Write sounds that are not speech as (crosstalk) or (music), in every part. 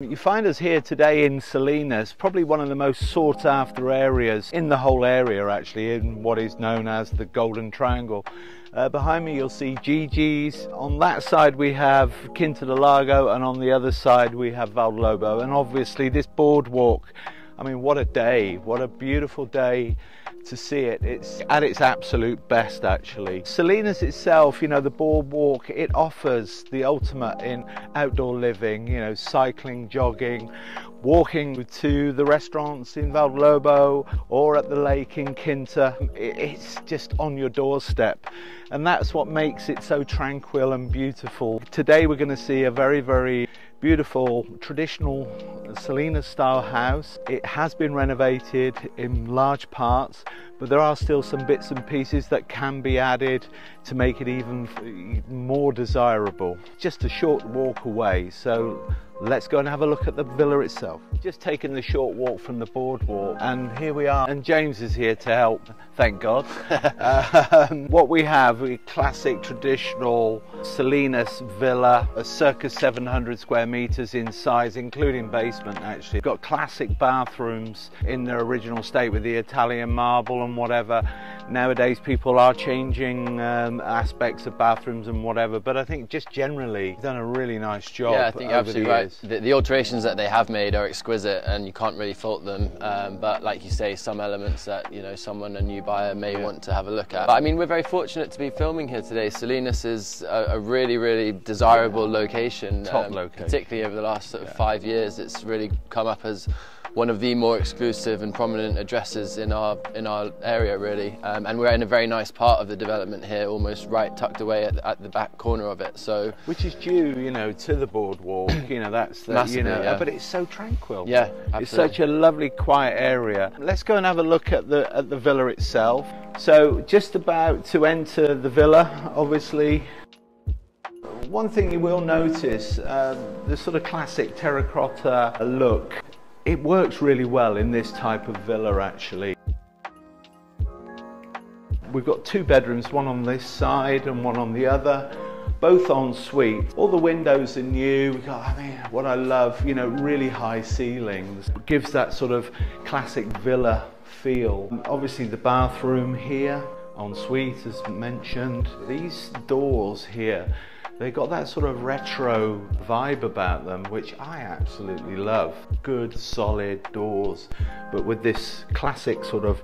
You find us here today in Salinas, probably one of the most sought after areas in the whole area actually, in what is known as the Golden Triangle. Uh, behind me you'll see Gigi's, on that side we have Quinta do Lago and on the other side we have Vale do Lobo. And obviously this boardwalk, I mean what a day, what a beautiful day to see it. It's at its absolute best actually. Salinas itself, you know, the boardwalk, it offers the ultimate in outdoor living, you know, cycling, jogging, walking to the restaurants in Vale do Lobo or at the lake in Quinta. It's just on your doorstep and that's what makes it so tranquil and beautiful. Today we're going to see a very, very beautiful traditional Salinas style house. It has been renovated in large parts, but there are still some bits and pieces that can be added to make it even more desirable. Just a short walk away, so let's go and have a look at the villa itself. Just taken the short walk from the boardwalk and here we are and James is here to help, thank God. (laughs) um, what we have, a classic traditional Salinas villa, a circa 700 square meters in size, including basement actually. Got classic bathrooms in their original state with the Italian marble and whatever. Nowadays people are changing um, aspects of bathrooms and whatever, but I think just generally done a really nice job. Yeah, I think you're absolutely right. The, the, alterations that they have made are exquisite and you can't really fault them. Um, but like you say, some elements that you know someone a new buyer may yeah. want to have a look at. But I mean, we're very fortunate to be filming here today. Salinas is a, a really, really desirable yeah. location. Top um, location. Particularly over the last sort of yeah. five years, it's really come up as one of the more exclusive and prominent addresses in our in our area really. Um, and we're in a very nice part of the development here almost right tucked away at, at the back corner of it so. Which is due you know to the boardwalk you know that's the, Massively, you know yeah. but it's so tranquil. Yeah absolutely. it's such a lovely quiet area. Let's go and have a look at the at the villa itself. So just about to enter the villa obviously. One thing you will notice, um, the sort of classic terracotta look it works really well in this type of villa actually. We've got two bedrooms, one on this side and one on the other, both en suite. All the windows are new. We got, I mean, what I love, you know, really high ceilings. It gives that sort of classic villa feel. Obviously the bathroom here, en suite as mentioned. These doors here, they got that sort of retro vibe about them, which I absolutely love. Good, solid doors, but with this classic sort of,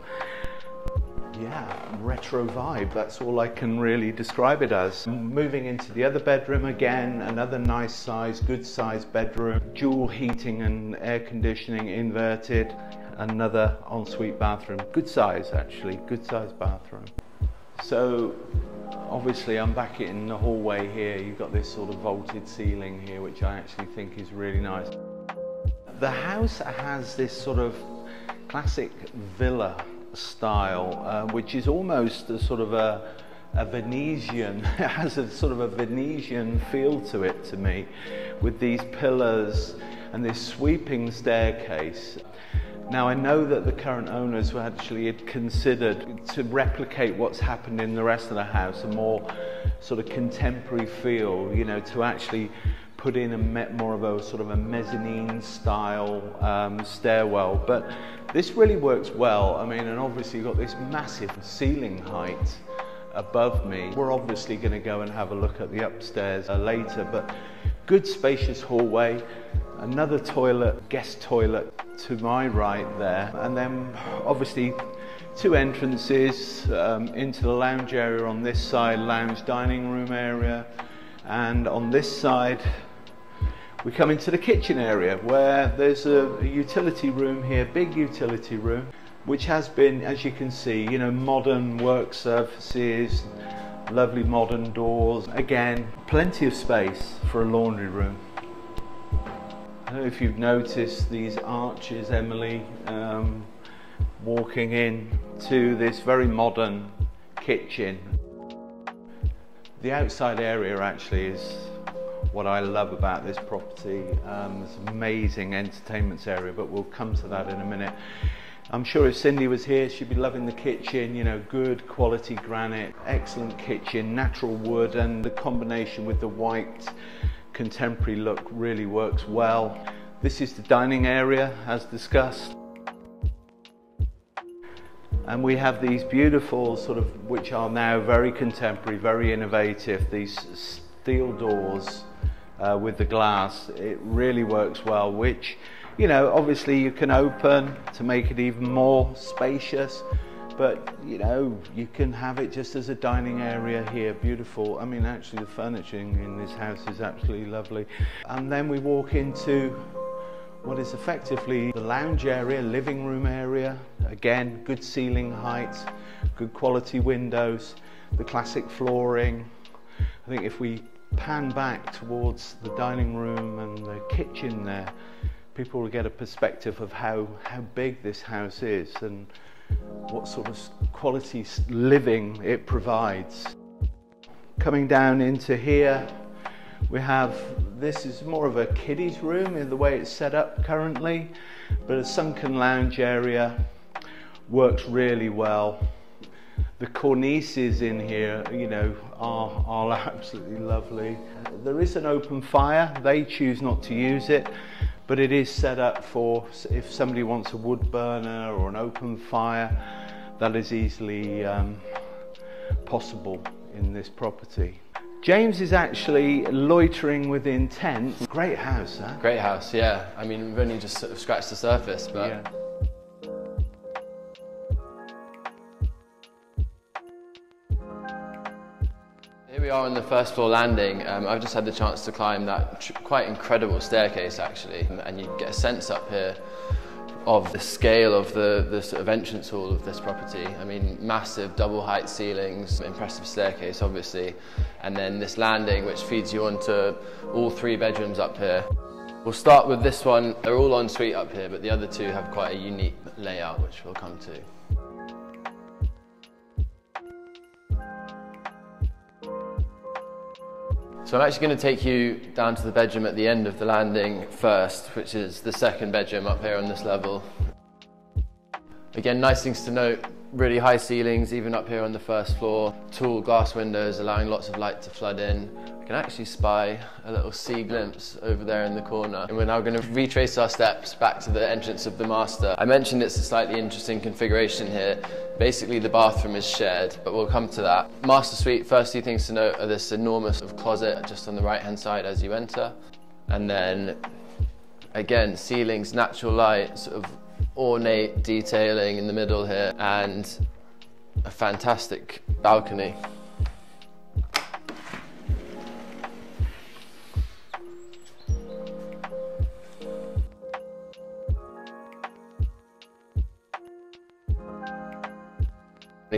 yeah, retro vibe. That's all I can really describe it as. Moving into the other bedroom again, another nice size, good size bedroom, dual heating and air conditioning inverted, another ensuite bathroom. Good size actually, good size bathroom. So obviously I'm back in the hallway here. You've got this sort of vaulted ceiling here, which I actually think is really nice. The house has this sort of classic villa style, uh, which is almost a sort of a, a Venetian, (laughs) it has a sort of a Venetian feel to it to me, with these pillars and this sweeping staircase. Now I know that the current owners were actually had considered to replicate what's happened in the rest of the house, a more sort of contemporary feel, you know, to actually put in a more of a sort of a mezzanine style um, stairwell. But this really works well. I mean, and obviously you've got this massive ceiling height above me. We're obviously going to go and have a look at the upstairs uh, later, but good spacious hallway, another toilet, guest toilet to my right there, and then obviously two entrances um, into the lounge area on this side, lounge dining room area, and on this side we come into the kitchen area where there's a, a utility room here, big utility room, which has been, as you can see, you know, modern work surfaces, lovely modern doors. Again, plenty of space for a laundry room. Don't know if you've noticed these arches, Emily, um, walking in to this very modern kitchen. The outside area actually is what I love about this property. Um, it's an amazing entertainment area, but we'll come to that in a minute. I'm sure if Cindy was here, she'd be loving the kitchen, you know, good quality granite, excellent kitchen, natural wood, and the combination with the white contemporary look really works well. This is the dining area as discussed. And we have these beautiful sort of, which are now very contemporary, very innovative, these steel doors uh, with the glass. It really works well, which, you know, obviously you can open to make it even more spacious but you know you can have it just as a dining area here. Beautiful. I mean actually the furnishing in this house is absolutely lovely. And then we walk into what is effectively the lounge area living room area. Again good ceiling height good quality windows the classic flooring. I think if we pan back towards the dining room and the kitchen there people will get a perspective of how how big this house is. And what sort of quality living it provides. Coming down into here, we have this is more of a kiddies room in the way it's set up currently, but a sunken lounge area works really well. The cornices in here, you know, are, are (laughs) absolutely lovely. There is an open fire, they choose not to use it, but it is set up for if somebody wants a wood burner or an open fire, that is easily um, possible in this property. James is actually loitering with intent. Great house, huh? Great house, yeah. I mean, we've only just sort of scratched the surface, but. Yeah. We are on the first floor landing. Um, I've just had the chance to climb that quite incredible staircase actually, and you get a sense up here of the scale of the, the sort of entrance hall of this property. I mean, massive double height ceilings, impressive staircase obviously, and then this landing which feeds you onto all three bedrooms up here. We'll start with this one. They're all en suite up here, but the other two have quite a unique layout, which we'll come to. So I'm actually going to take you down to the bedroom at the end of the landing first, which is the second bedroom up here on this level. Again, nice things to note, really high ceilings, even up here on the first floor. Tall glass windows allowing lots of light to flood in. I can actually spy a little sea glimpse over there in the corner. And we're now going to retrace our steps back to the entrance of the master. I mentioned it's a slightly interesting configuration here. Basically the bathroom is shared, but we'll come to that. Master suite, first two things to note are this enormous of closet just on the right hand side as you enter. And then again, ceilings, natural light, sort of ornate detailing in the middle here and a fantastic balcony.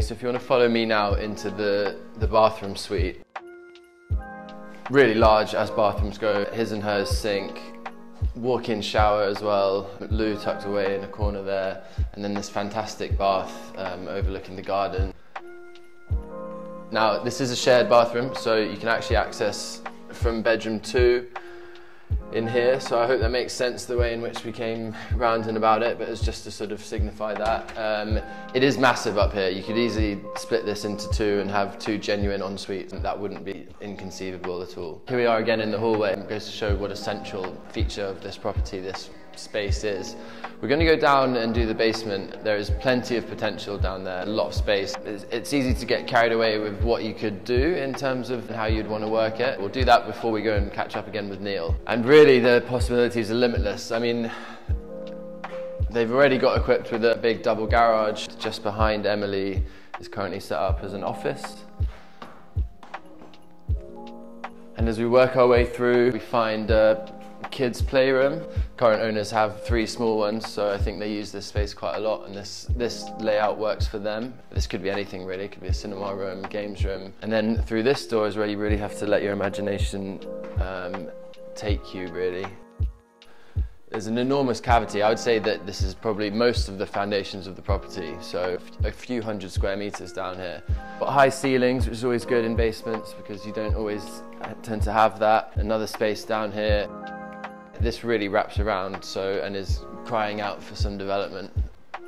So if you want to follow me now into the, the bathroom suite, really large as bathrooms go, his and hers sink, walk-in shower as well, loo tucked away in a corner there, and then this fantastic bath um, overlooking the garden. Now this is a shared bathroom, so you can actually access from bedroom two in here, so I hope that makes sense the way in which we came round and about it, but it's just to sort of signify that. Um, it is massive up here. You could easily split this into two and have two genuine en-suites, and that wouldn't be inconceivable at all. Here we are again in the hallway. It goes to show what a central feature of this property this space is. We're going to go down and do the basement. There is plenty of potential down there, a lot of space. It's, easy to get carried away with what you could do in terms of how you'd want to work it. We'll do that before we go and catch up again with Neil. And really, the possibilities are limitless. I mean, they've already got equipped with a big double garage just behind Emily is currently set up as an office. And as we work our way through, we find a kids playroom. Current owners have three small ones, so I think they use this space quite a lot and this, this layout works for them. This could be anything really, it could be a cinema room, games room. And then through this door is where you really have to let your imagination um, take you really. There's an enormous cavity. I would say that this is probably most of the foundations of the property, so a few hundred square meters down here. But high ceilings, which is always good in basements because you don't always tend to have that. Another space down here. This really wraps around so and is crying out for some development.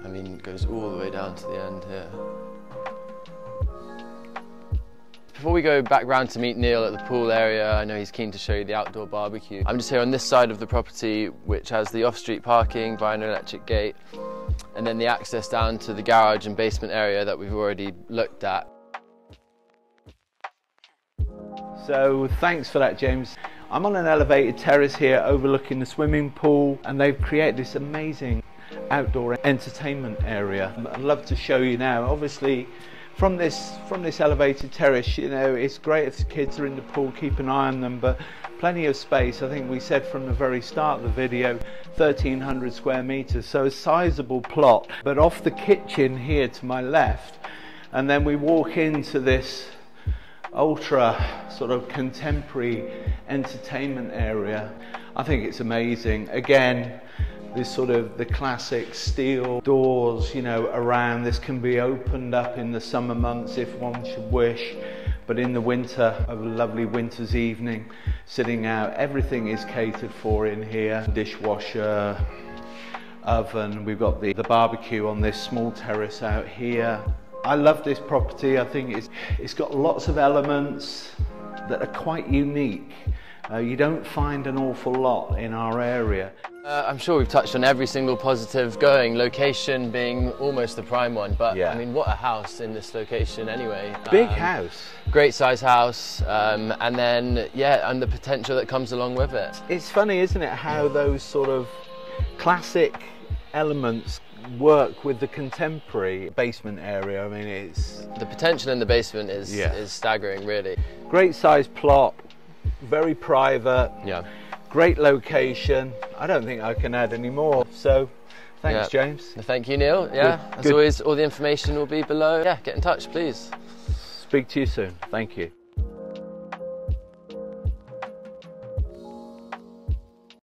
I mean, it goes all the way down to the end here. Before we go back round to meet Neil at the pool area, I know he's keen to show you the outdoor barbecue. I'm just here on this side of the property, which has the off-street parking by an electric gate, and then the access down to the garage and basement area that we've already looked at. So thanks for that, James. I'm on an elevated terrace here overlooking the swimming pool, and they've created this amazing outdoor entertainment area. I'd love to show you now. Obviously, from this from this elevated terrace, you know, it's great if the kids are in the pool, keep an eye on them, but plenty of space. I think we said from the very start of the video, 1300 square meters, so a sizable plot. But off the kitchen here to my left, and then we walk into this ultra sort of contemporary entertainment area. I think it's amazing. Again, this sort of the classic steel doors, you know, around. This can be opened up in the summer months if one should wish. But in the winter, a lovely winter's evening, sitting out, everything is catered for in here. Dishwasher, oven, we've got the, the barbecue on this small terrace out here. I love this property. I think it's, it's got lots of elements that are quite unique. Uh, you don't find an awful lot in our area. Uh, I'm sure we've touched on every single positive going, location being almost the prime one, but Yeah. I mean, what a house in this location anyway. Big Um, house. Great size house, um, and then, yeah, and the potential that comes along with it. It's funny, isn't it, how those sort of classic elements work with the contemporary basement area. I mean, it's The potential in the basement is, Yeah. is staggering, really. great size plot, very private, Yeah. great location. I don't think I can add any more. So, thanks, Yeah. James. Thank you, Neil. Yeah, Good- as good. always, all the information will be below. Yeah, get in touch, please. Speak to you soon. Thank you.